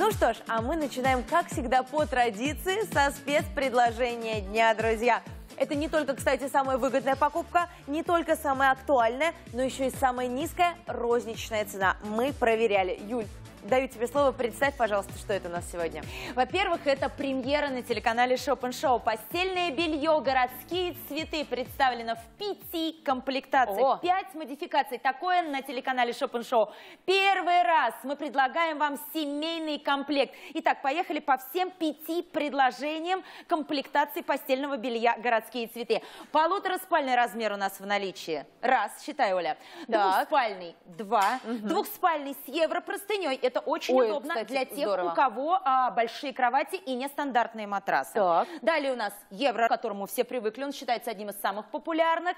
Ну что ж, а мы начинаем, как всегда, по традиции, со спецпредложения дня, друзья. Это не только, кстати, самая выгодная покупка, не только самая актуальная, но еще и самая низкая розничная цена. Мы проверяли. Юль, Даю тебе слово. Представь, пожалуйста, что это у нас сегодня. Во-первых, это премьера на телеканале Shop Show. Постельное белье, городские цветы представлено в пяти комплектациях. О. Пять модификаций. Такое на телеканале Shop Show. Первый раз мы предлагаем вам семейный комплект. Итак, поехали по всем пяти предложениям комплектации постельного белья городские цветы. Полутораспальный размер у нас в наличии. Раз, считай, Оля. Так. Двухспальный. Два. Угу. Двухспальный с европростыней это очень Ой, удобно кстати, для тех, здорово. у кого а, большие кровати и нестандартные матрасы. Так. Далее у нас евро, к которому все привыкли, он считается одним из самых популярных.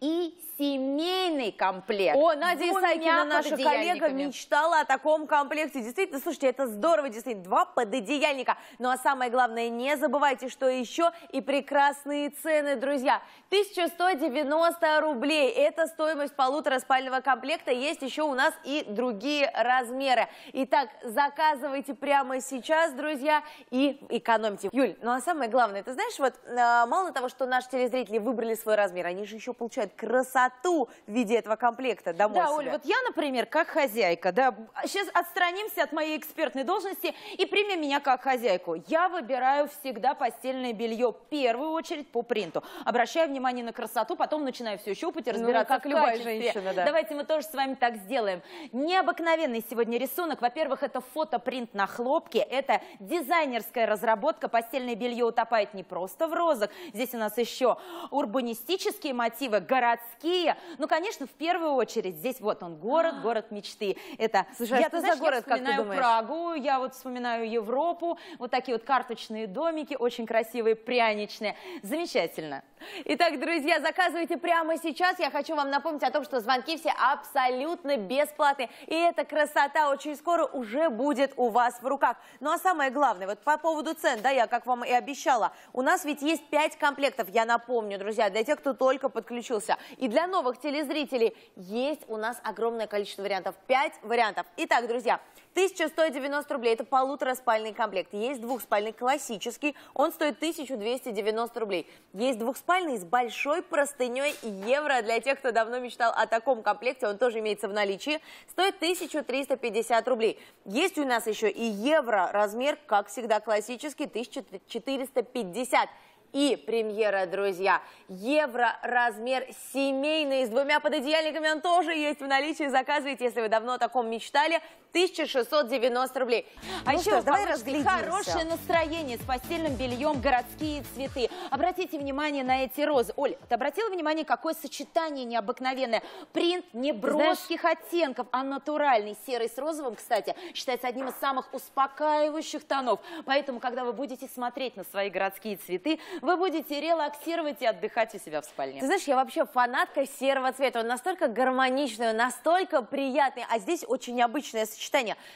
И семейный комплект. О, Надя Исайкина, наша коллега, мечтала о таком комплекте. Действительно, слушайте, это здорово, действительно, два пододеяльника. Ну а самое главное, не забывайте, что еще и прекрасные цены, друзья. 1190 рублей. Это стоимость полутора спального комплекта. Есть еще у нас и другие размеры. Итак, заказывайте прямо сейчас, друзья, и экономьте. Юль, ну а самое главное, ты знаешь, вот а, мало того, что наши телезрители выбрали свой размер, они же еще получают красоту в виде этого комплекта домой Да, себе. Оль, вот я, например, как хозяйка, да, сейчас отстранимся от моей экспертной должности и примем меня как хозяйку. Я выбираю всегда постельное белье в первую очередь по принту. Обращаю внимание на красоту, потом начинаю все щупать и ну, разбираться ну, как любая качестве. женщина, да. Давайте мы тоже с вами так сделаем. Необыкновенный сегодня рисунок. Во-первых, это фотопринт на хлопке, это дизайнерская разработка. Постельное белье утопает не просто в розах. Здесь у нас еще урбанистические мотивы, городские. Ну, конечно, в первую очередь здесь вот он, город, город мечты. Это, Слушай, а я, что знаешь, за город, я вспоминаю Прагу, я вот вспоминаю Европу, вот такие вот карточные домики, очень красивые, пряничные. Замечательно. Итак, друзья, заказывайте прямо сейчас. Я хочу вам напомнить о том, что звонки все абсолютно бесплатные. И эта красота очень скоро уже будет у вас в руках. Ну а самое главное, вот по поводу цен, да, я как вам и обещала, у нас ведь есть 5 комплектов, я напомню, друзья, для тех, кто только подключился. И для новых телезрителей есть у нас огромное количество вариантов, 5 вариантов. Итак, друзья, 1190 рублей, это полутораспальный комплект. Есть двухспальный классический, он стоит 1290 рублей. Есть двухспальный с большой простыней евро. Для тех, кто давно мечтал о таком комплекте, он тоже имеется в наличии. Стоит 1350 рублей. Есть у нас еще и евро размер, как всегда классический, 1450 и премьера, друзья. Евро размер семейный с двумя пододеяльниками. Он тоже есть в наличии. Заказывайте, если вы давно о таком мечтали. 1690 рублей. А ну еще что ж, давай разглядимся. Хорошее настроение с постельным бельем, городские цветы. Обратите внимание на эти розы. Оль, ты обратила внимание, какое сочетание необыкновенное? Принт не броских Знаешь... оттенков, а натуральный. Серый с розовым, кстати, считается одним из самых успокаивающих тонов. Поэтому, когда вы будете смотреть на свои городские цветы, вы будете релаксировать и отдыхать у себя в спальне. Ты знаешь, я вообще фанатка серого цвета. Он настолько гармоничный, настолько приятный. А здесь очень необычное сочетание.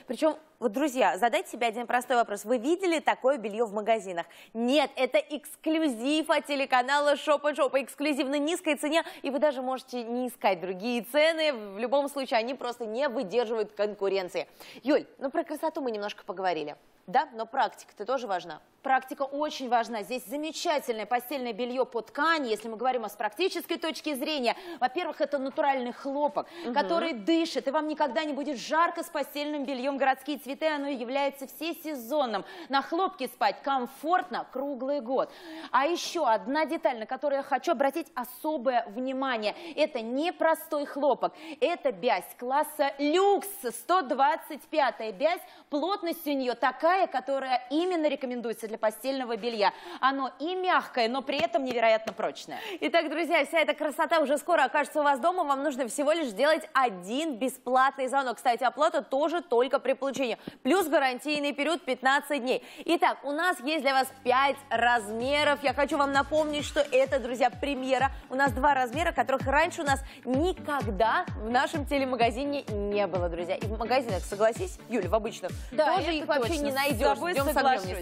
Причем вот, друзья, задайте себе один простой вопрос. Вы видели такое белье в магазинах? Нет, это эксклюзив от телеканала Shop Shop эксклюзивно низкой цене, и вы даже можете не искать другие цены. В любом случае, они просто не выдерживают конкуренции. Юль, ну про красоту мы немножко поговорили. Да, но практика-то тоже важна. Практика очень важна. Здесь замечательное постельное белье по ткани, если мы говорим о с практической точки зрения. Во-первых, это натуральный хлопок, угу. который дышит, и вам никогда не будет жарко с постельным бельем городские цветы, оно является всесезонным. На хлопке спать комфортно круглый год. А еще одна деталь, на которую я хочу обратить особое внимание. Это не простой хлопок, это бязь класса люкс, 125 бязь, плотность у нее такая, которая именно рекомендуется для постельного белья. Оно и мягкое, но при этом невероятно прочное. Итак, друзья, вся эта красота уже скоро окажется у вас дома. Вам нужно всего лишь сделать один бесплатный звонок. Кстати, оплата тоже только при получении плюс гарантийный период 15 дней. Итак, у нас есть для вас 5 размеров. Я хочу вам напомнить, что это, друзья, премьера. У нас два размера, которых раньше у нас никогда в нашем телемагазине не было, друзья. И в магазинах, согласись, Юля, в обычных, да, тоже их вообще точно. не найдешь. Ждем с не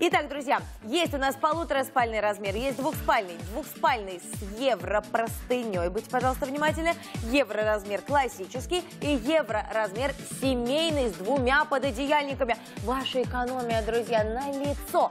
Итак, друзья, есть у нас полутораспальный размер, есть двухспальный, двухспальный с евро простыней. Будьте, пожалуйста, внимательны. Евро размер классический и евро размер семейный с двумя пододеяльниками. Ваша экономия, друзья, на лицо.